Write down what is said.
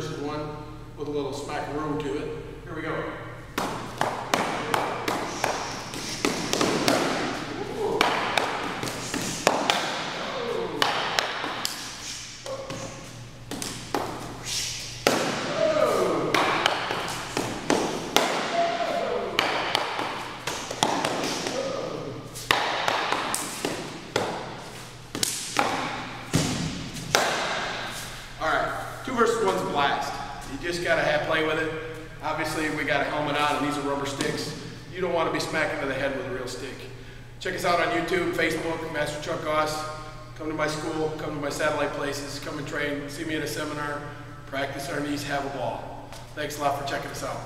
versus one with a little smackaroo to it. Here we go. Two versus one's a blast. You just gotta have play with it. Obviously, we got a helmet on and these are rubber sticks. You don't wanna be smacking to the head with a real stick. Check us out on YouTube, Facebook, Master Chuck Gauss. Come to my school, come to my satellite places, come and train, see me at a seminar, practice Arnis, have a ball. Thanks a lot for checking us out.